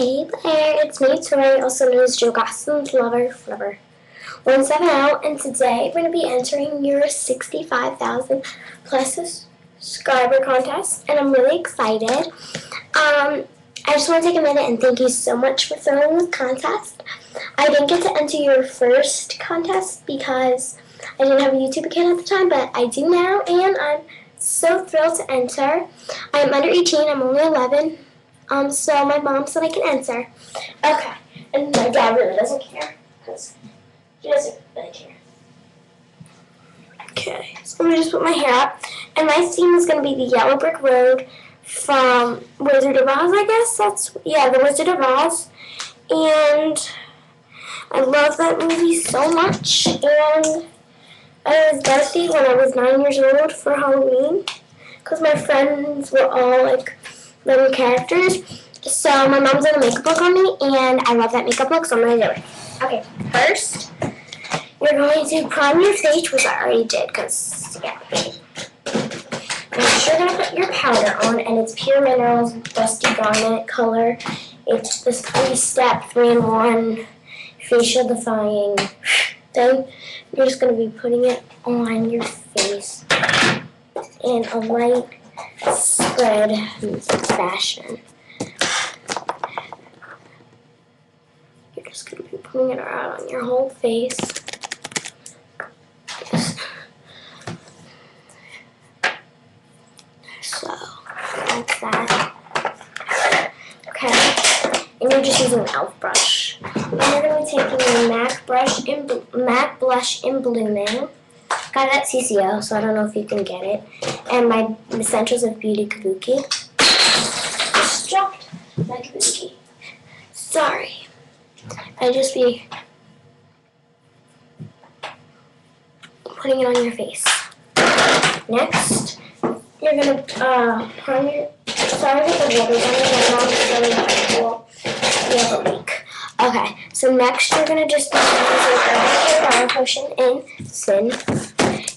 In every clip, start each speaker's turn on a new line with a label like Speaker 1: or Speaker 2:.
Speaker 1: Hey there, it's me, Tori, also known as Joe Goslin's Lover Flubber. 170, and today we're going to be entering your 65,000 plus subscriber contest, and I'm really excited. Um, I just want to take a minute and thank you so much for throwing this contest. I didn't get to enter your first contest because I didn't have a YouTube account at the time, but I do now, and I'm so thrilled to enter. I'm under 18, I'm only 11, um, so my mom said I can answer. Okay, and my dad really doesn't care, because he doesn't really care. Okay, so I'm gonna just put my hair up, and my theme is gonna be the Yellow Brick Road from Wizard of Oz, I guess. That's, yeah, the Wizard of Oz. And I love that movie so much, and I was Dorothy when I was nine years old for Halloween because my friends were all like little characters. So my mom's done a makeup look on me and I love that makeup look so I'm going to do it. Okay, first you're going to prime your face, which I already did because, yeah. Next you're going to put your powder on and it's Pure Minerals Dusty Garnet color. It's this three-step, three-in-one facial defying thing. You're just going to be putting it on your face in a light spread fashion. You're just going to be putting it out on your whole face. So, that's that. Okay. And you're just using an e.l.f. brush. And you're going to be taking your MAC brush in MAC blush in blooming. Got it at CCO, so I don't know if you can get it. And my Essence of Beauty Kabuki. Just dropped my Kabuki. Sorry. I just be putting it on your face. Next, you're gonna uh, prime your. Sorry the water's on your mom really cool. Okay, so next you're gonna just using your brown potion in Sin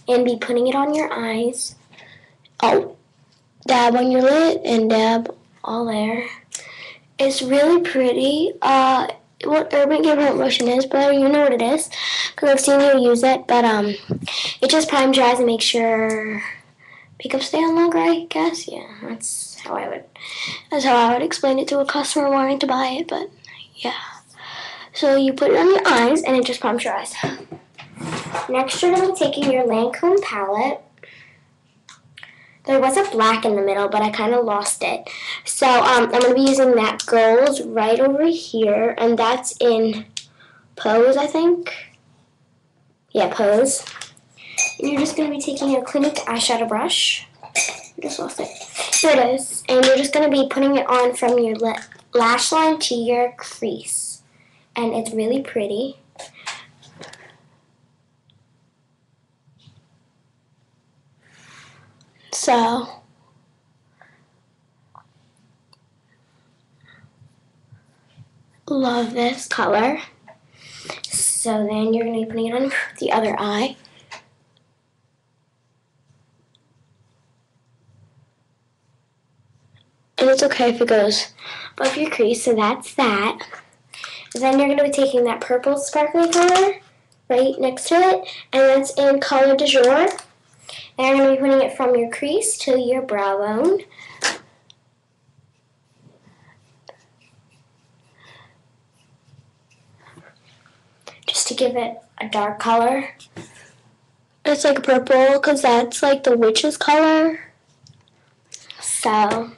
Speaker 1: and be putting it on your eyes. Oh, dab on your lid and dab all there. It's really pretty. Uh, what Urban Decay Lotion is, but you know what it is because I've seen you use it. But um, it just primes your eyes and makes your makeup stay on longer. I guess. Yeah, that's how I would. That's how I would explain it to a customer wanting to buy it. But yeah. So you put it on your eyes and it just primes your eyes. Next, you're going to be taking your Lancome palette. There was a black in the middle, but I kind of lost it. So um, I'm going to be using that gold right over here, and that's in Pose, I think. Yeah, Pose. And you're just going to be taking your Clinique eyeshadow brush. I just lost it. Here it is. And you're just going to be putting it on from your lash line to your crease. And it's really pretty. So, love this color. So then you're going to be putting it on the other eye. And it's okay if it goes above your crease, so that's that. Then you're going to be taking that purple sparkly color right next to it, and that's in Color de Jour. And you're going to be putting it from your crease to your brow bone. Just to give it a dark color. It's like purple because that's like the witch's color. So,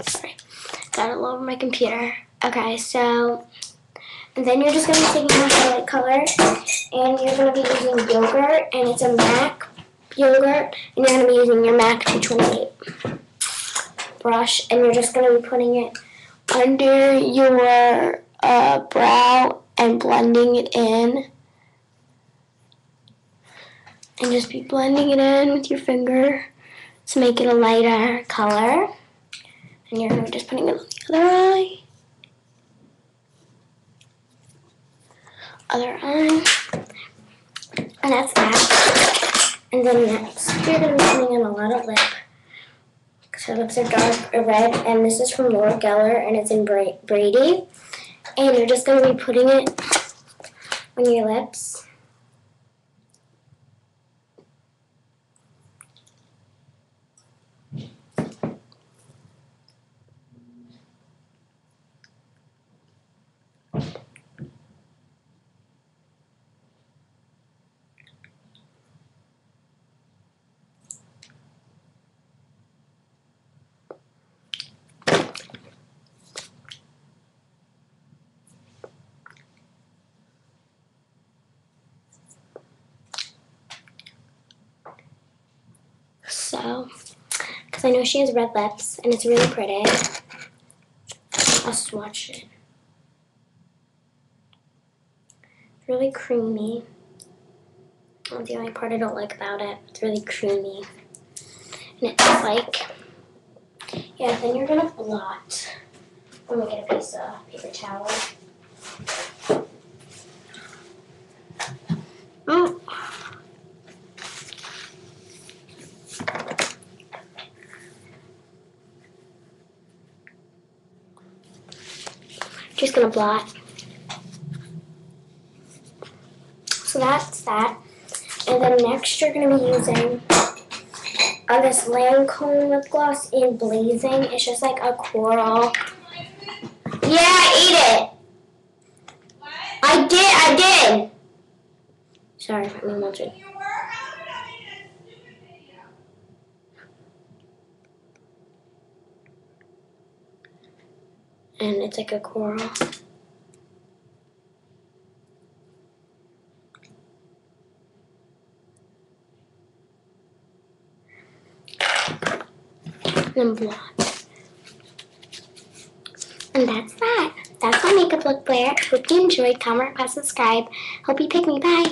Speaker 1: sorry, got it all over my computer. Okay, so and then you're just going to be taking your highlight color and you're going to be using yogurt and it's a MAC yogurt and you're going to be using your MAC 228 brush and you're just going to be putting it under your uh, brow and blending it in. And just be blending it in with your finger to make it a lighter color. And you're just putting it on the other eye. other eye. And that's that. And then next, you're going to be putting in a lot of lip. So lips are dark or red, and this is from Laura Geller, and it's in Bra- Brady. And you're just gonna be putting it on your lips. Because I know she has red lips, and it's really pretty. I'll swatch it. Really creamy. That's the only part I don't like about it. It's really creamy. And it's like, yeah, then you're gonna blot. Let me get a piece of paper towel. Oh. Just gonna blot. So that's that. And then next you're gonna be using uh, this Lancome lip gloss in Blazing. It's just like a coral. Yeah, I ate it. I did, I did. Sorry, my mom watching. And it's like a coral. And blot. And that's that. That's my makeup look, Blair. Hope you enjoyed. Comment, press subscribe. Hope you pick me. Bye.